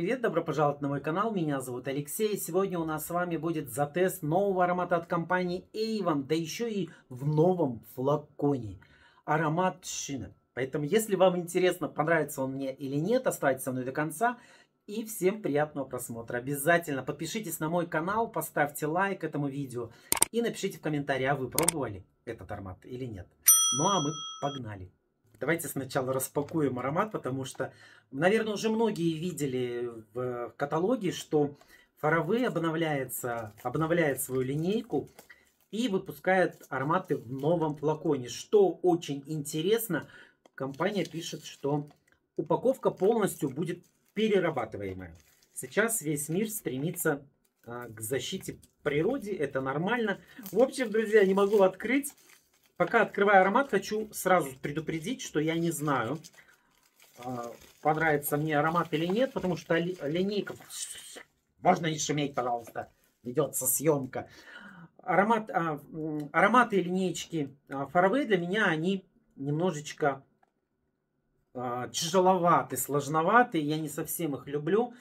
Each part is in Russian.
Привет, добро пожаловать на мой канал, меня зовут Алексей. Сегодня у нас с вами будет затест нового аромата от компании Avon, да еще и в новом флаконе. Аромат Шина. Поэтому, если вам интересно, понравится он мне или нет, оставайтесь со мной до конца. И всем приятного просмотра. Обязательно подпишитесь на мой канал, поставьте лайк этому видео и напишите в комментарии, а вы пробовали этот аромат или нет. Ну а мы погнали. Давайте сначала распакуем аромат, потому что, наверное, уже многие видели в каталоге, что Фаравей обновляется, обновляет свою линейку и выпускает ароматы в новом флаконе. Что очень интересно, компания пишет, что упаковка полностью будет перерабатываемая. Сейчас весь мир стремится а, к защите природе, это нормально. В общем, друзья, не могу открыть. Пока открываю аромат, хочу сразу предупредить, что я не знаю, а, понравится мне аромат или нет, потому что линейка... Можно не шуметь, пожалуйста, ведется съемка. Аромат, а, ароматы линейки Faraway для меня, они немножечко а, тяжеловаты, сложноваты. Я не совсем их люблю.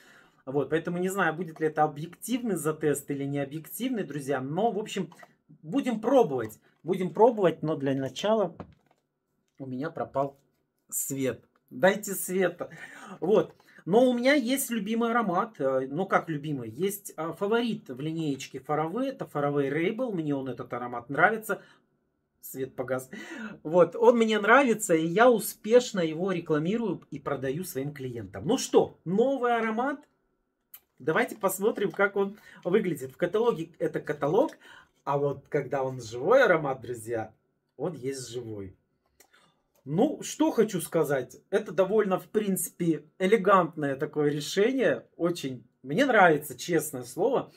Вот, поэтому не знаю, будет ли это объективный затест или не объективный, друзья. Но, в общем, будем пробовать. Будем пробовать, но для начала у меня пропал свет. Дайте света. Вот. Но у меня есть любимый аромат. Э, ну, как любимый? Есть э, фаворит в линеечке Faraway. Это Faraway Rebel. Мне он этот аромат нравится. Свет погас. Вот, он мне нравится, и я успешно его рекламирую и продаю своим клиентам. Ну что, новый аромат. Давайте посмотрим, как он выглядит. В каталоге это каталог, а вот когда он живой аромат, друзья, он есть живой. Ну, что хочу сказать. Это довольно, в принципе, элегантное такое решение. Очень мне нравится, честное слово.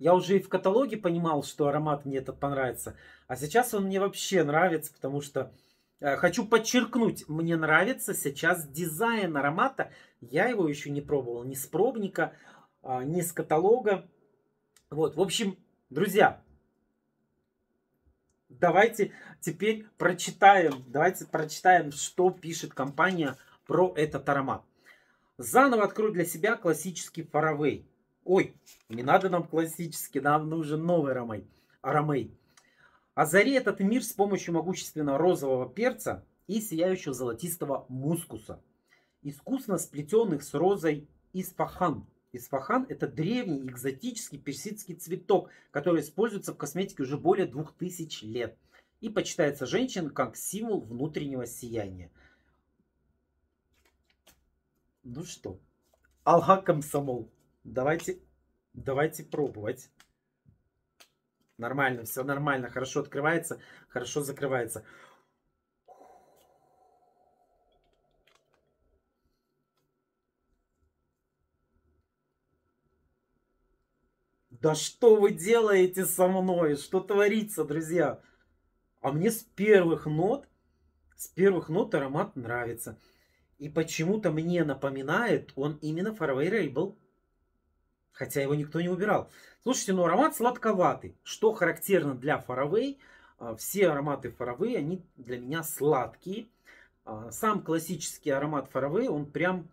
Я уже и в каталоге понимал, что аромат мне этот понравится. А сейчас он мне вообще нравится, потому что э, хочу подчеркнуть, мне нравится сейчас дизайн аромата. Я его еще не пробовал ни с пробника, э, ни с каталога. Вот, в общем, друзья, давайте теперь прочитаем, давайте прочитаем, что пишет компания про этот аромат. Заново открою для себя классический фаравей. Ой, не надо нам классический, нам нужен новый аромей. аромей. Озари этот мир с помощью могущественного розового перца и сияющего золотистого мускуса, искусно сплетенных с розой испахан. Исфахан – это древний экзотический персидский цветок, который используется в косметике уже более 2000 лет и почитается женщин как символ внутреннего сияния. Ну что, Алга Комсомол, давайте, давайте пробовать. Нормально, все нормально, хорошо открывается, хорошо закрывается. Да что вы делаете со мной? Что творится, друзья? А мне с первых нот, с первых нот аромат нравится. И почему-то мне напоминает он именно Faraway Rebel. Хотя его никто не убирал. Слушайте, ну аромат сладковатый. Что характерно для Faraway? А, все ароматы Faraway, они для меня сладкие. А, сам классический аромат Faraway, он прям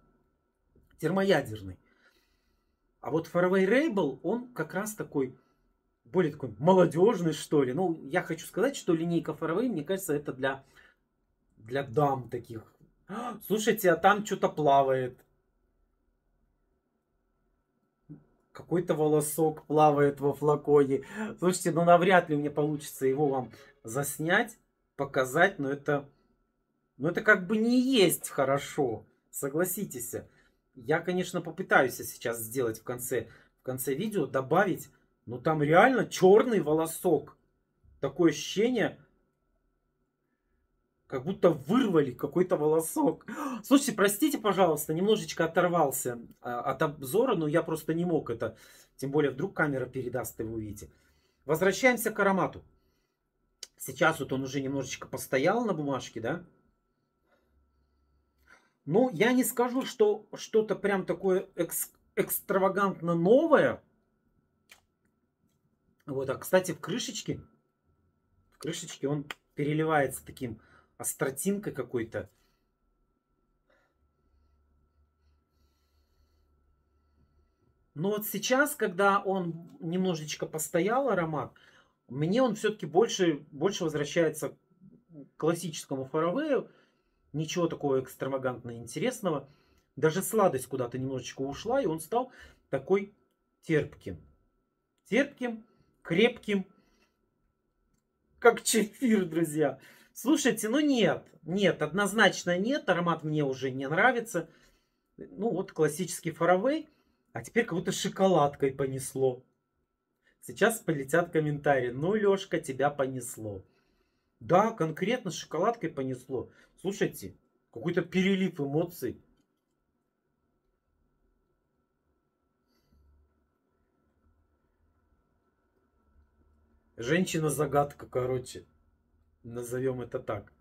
термоядерный. А вот Faraway Rebel, он как раз такой, более такой молодежный, что ли. Ну, я хочу сказать, что линейка Faraway, мне кажется, это для, для дам таких. Слушайте, а там что-то плавает. Какой-то волосок плавает во флаконе. Слушайте, ну навряд ли мне получится его вам заснять, показать, но это, но это как бы не есть хорошо. Согласитесь. Я, конечно, попытаюсь сейчас сделать в конце, в конце видео, добавить, но там реально черный волосок. Такое ощущение, как будто вырвали какой-то волосок. Слушайте, простите, пожалуйста, немножечко оторвался а, от обзора, но я просто не мог это. Тем более, вдруг камера передаст, и вы увидите. Возвращаемся к аромату. Сейчас вот он уже немножечко постоял на бумажке, да? Ну, я не скажу, что что-то прям такое экс экстравагантно новое. Вот, а кстати, в крышечке, в крышечке он переливается таким остротинкой какой-то. Но вот сейчас, когда он немножечко постоял аромат, мне он все-таки больше, больше возвращается к классическому фаравею. Ничего такого экстравагантного интересного. Даже сладость куда-то немножечко ушла, и он стал такой терпким. Терпким, крепким, как чефир, друзья. Слушайте, ну нет, нет, однозначно нет, аромат мне уже не нравится. Ну вот классический фаравей, а теперь как будто шоколадкой понесло. Сейчас полетят комментарии. Ну, Лешка, тебя понесло. Да, конкретно шоколадкой понесло. Слушайте, какой-то перелив эмоций. Женщина-загадка, короче. Назовем это так.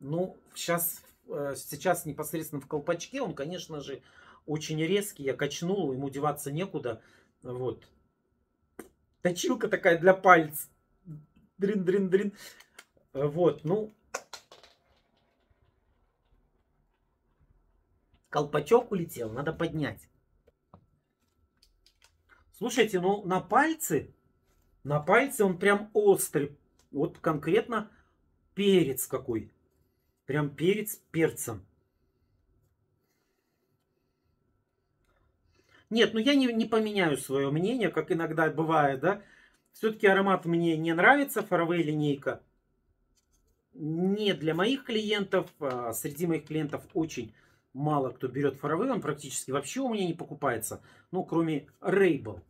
Ну, сейчас, э, сейчас непосредственно в колпачке он, конечно же, очень резкий. Я качнул, ему деваться некуда. Вот. Точилка такая для пальца. Дрин-дрин-дрин. Вот, ну. Колпачок улетел, надо поднять. Слушайте, ну на пальце, на пальце он прям острый. Вот конкретно перец какой. Прям перец перцем. Нет, ну я не, не поменяю свое мнение, как иногда бывает, да. Все-таки аромат мне не нравится, фаровей линейка. Не для моих клиентов, а среди моих клиентов очень мало кто берет фаровей, он практически вообще у меня не покупается, ну, кроме Рейбл,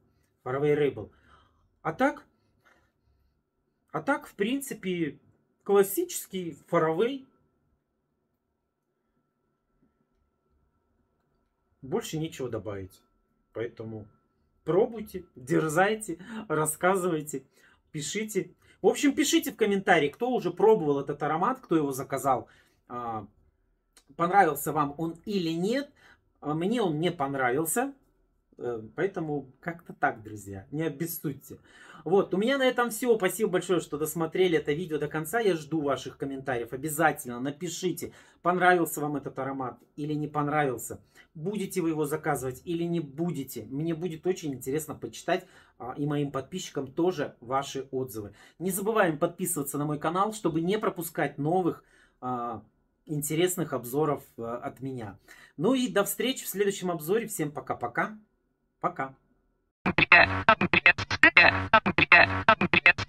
фаровей Рейбл. А так, а так, в принципе, классический фаровей. Больше нечего добавить. Поэтому пробуйте, дерзайте, рассказывайте, пишите. В общем, пишите в комментарии, кто уже пробовал этот аромат, кто его заказал. А, понравился вам он или нет. А мне он не понравился. Э, поэтому как-то так, друзья. Не обессудьте. Вот, у меня на этом все. Спасибо большое, что досмотрели это видео до конца. Я жду ваших комментариев. Обязательно напишите, понравился вам этот аромат или не понравился. Будете вы его заказывать или не будете. Мне будет очень интересно почитать а, и моим подписчикам тоже ваши отзывы. Не забываем подписываться на мой канал, чтобы не пропускать новых а, интересных обзоров а, от меня. Ну и до встречи в следующем обзоре. Всем пока-пока. Пока. -пока. пока. Yes.